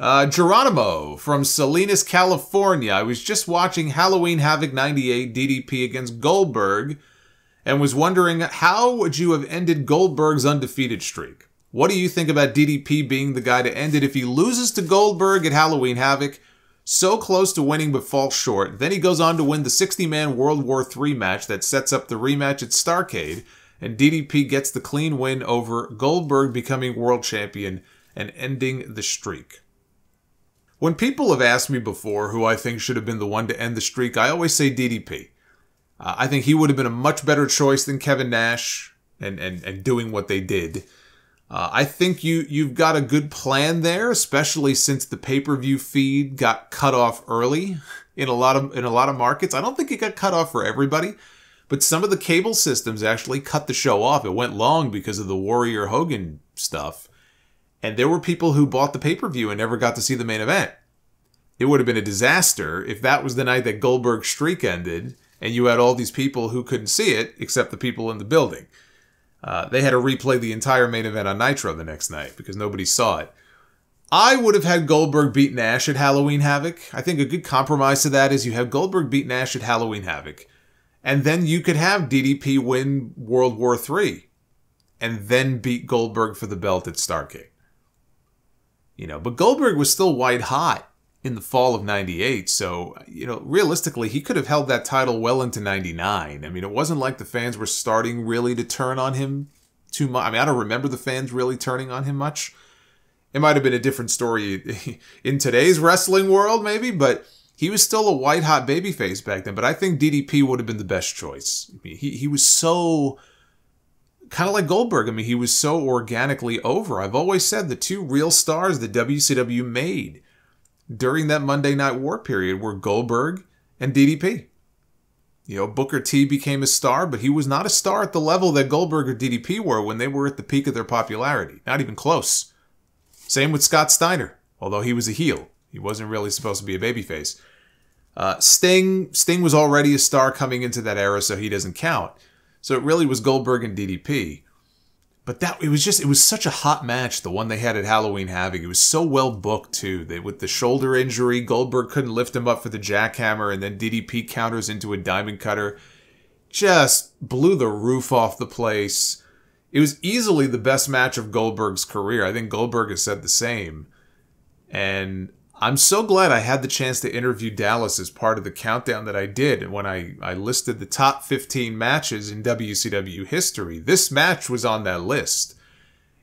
Uh, Geronimo from Salinas, California. I was just watching Halloween Havoc 98 DDP against Goldberg and was wondering how would you have ended Goldberg's undefeated streak? What do you think about DDP being the guy to end it if he loses to Goldberg at Halloween Havoc? So close to winning but falls short. Then he goes on to win the 60 man World War III match that sets up the rematch at Starcade, and DDP gets the clean win over Goldberg, becoming world champion and ending the streak. When people have asked me before who I think should have been the one to end the streak, I always say DDP. Uh, I think he would have been a much better choice than Kevin Nash and, and, and doing what they did. Uh, I think you you've got a good plan there, especially since the pay per view feed got cut off early in a lot of in a lot of markets. I don't think it got cut off for everybody, but some of the cable systems actually cut the show off. It went long because of the Warrior Hogan stuff, and there were people who bought the pay per view and never got to see the main event. It would have been a disaster if that was the night that Goldberg's streak ended, and you had all these people who couldn't see it except the people in the building. Uh, they had to replay the entire main event on Nitro the next night because nobody saw it. I would have had Goldberg beat Nash at Halloween Havoc. I think a good compromise to that is you have Goldberg beat Nash at Halloween Havoc, and then you could have DDP win World War III, and then beat Goldberg for the belt at Starcade. You know, but Goldberg was still white hot in the fall of 98. So, you know, realistically, he could have held that title well into 99. I mean, it wasn't like the fans were starting really to turn on him too much. I mean, I don't remember the fans really turning on him much. It might have been a different story in today's wrestling world, maybe, but he was still a white hot babyface back then. But I think DDP would have been the best choice. I mean, he, he was so kind of like Goldberg. I mean, he was so organically over. I've always said the two real stars that WCW made during that Monday Night War period were Goldberg and DDP. You know, Booker T became a star, but he was not a star at the level that Goldberg or DDP were when they were at the peak of their popularity. Not even close. Same with Scott Steiner, although he was a heel. He wasn't really supposed to be a babyface. Uh, Sting, Sting was already a star coming into that era, so he doesn't count. So it really was Goldberg and DDP. But that it was just it was such a hot match, the one they had at Halloween Havoc. It was so well booked too. They with the shoulder injury, Goldberg couldn't lift him up for the jackhammer, and then DDP counters into a diamond cutter. Just blew the roof off the place. It was easily the best match of Goldberg's career. I think Goldberg has said the same. And I'm so glad I had the chance to interview Dallas as part of the countdown that I did when I, I listed the top 15 matches in WCW history. This match was on that list.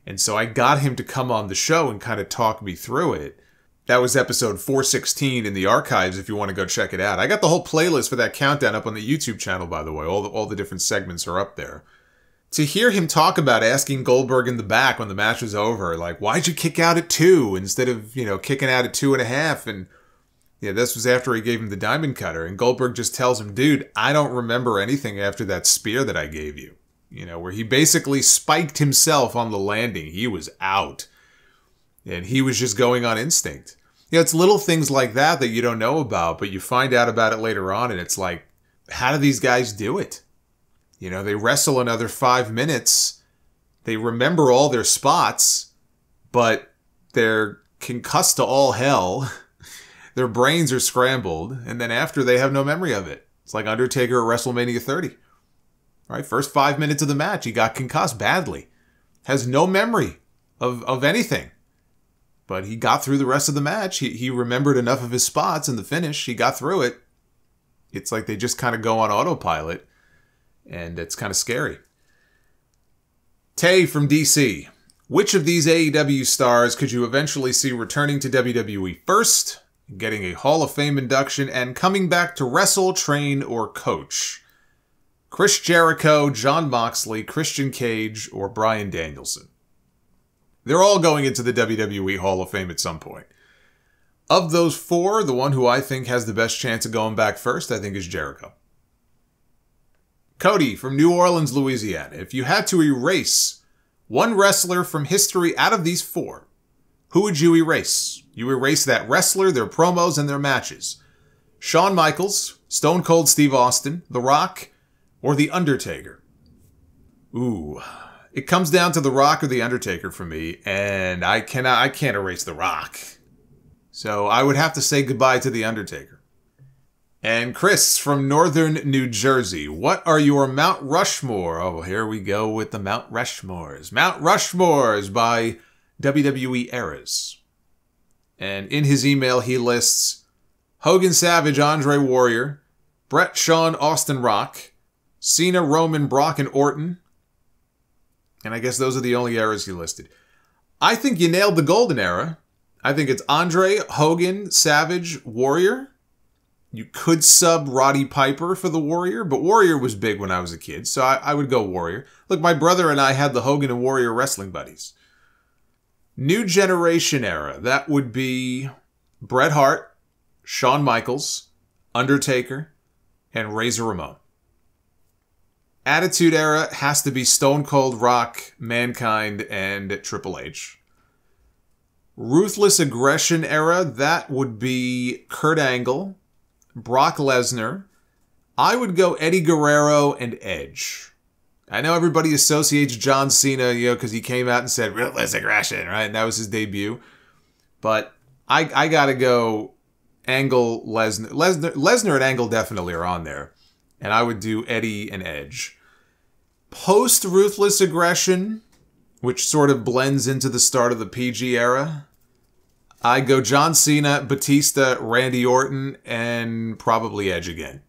And so I got him to come on the show and kind of talk me through it. That was episode 416 in the archives if you want to go check it out. I got the whole playlist for that countdown up on the YouTube channel, by the way. All the, all the different segments are up there to hear him talk about asking Goldberg in the back when the match was over, like, why'd you kick out at two instead of, you know, kicking out at two and a half? And yeah, this was after he gave him the diamond cutter. And Goldberg just tells him, dude, I don't remember anything after that spear that I gave you. You know, where he basically spiked himself on the landing. He was out. And he was just going on instinct. You know, it's little things like that that you don't know about, but you find out about it later on, and it's like, how do these guys do it? You know, they wrestle another five minutes. They remember all their spots, but they're concussed to all hell. their brains are scrambled, and then after they have no memory of it. It's like Undertaker at WrestleMania 30. Right? First five minutes of the match, he got concussed badly. Has no memory of, of anything. But he got through the rest of the match. He, he remembered enough of his spots in the finish. He got through it. It's like they just kind of go on autopilot and it's kind of scary. Tay from DC. Which of these AEW stars could you eventually see returning to WWE first, getting a Hall of Fame induction, and coming back to wrestle, train, or coach? Chris Jericho, Jon Moxley, Christian Cage, or Bryan Danielson? They're all going into the WWE Hall of Fame at some point. Of those four, the one who I think has the best chance of going back first, I think, is Jericho. Cody from New Orleans, Louisiana. If you had to erase one wrestler from history out of these four, who would you erase? You erase that wrestler, their promos, and their matches. Shawn Michaels, Stone Cold Steve Austin, The Rock, or The Undertaker? Ooh. It comes down to The Rock or The Undertaker for me, and I cannot I can't erase The Rock. So I would have to say goodbye to The Undertaker. And Chris from Northern New Jersey, what are your Mount Rushmore? Oh, here we go with the Mount Rushmores. Mount Rushmores by WWE eras. And in his email, he lists Hogan Savage, Andre Warrior, Bret Shawn, Austin Rock, Cena, Roman, Brock, and Orton. And I guess those are the only eras he listed. I think you nailed the golden era. I think it's Andre, Hogan, Savage, Warrior. You could sub Roddy Piper for the Warrior, but Warrior was big when I was a kid, so I, I would go Warrior. Look, my brother and I had the Hogan and Warrior wrestling buddies. New generation era, that would be Bret Hart, Shawn Michaels, Undertaker, and Razor Ramon. Attitude Era has to be Stone Cold Rock, Mankind, and Triple H. Ruthless Aggression Era, that would be Kurt Angle, Brock Lesnar. I would go Eddie Guerrero and Edge. I know everybody associates John Cena, you know, because he came out and said Ruthless Aggression, right? And that was his debut. But I, I gotta go Angle, Lesnar. Lesnar, Lesnar and Angle definitely are on there. And I would do Eddie and Edge post Ruthless Aggression, which sort of blends into the start of the PG era, I go John Cena, Batista, Randy Orton, and probably Edge again.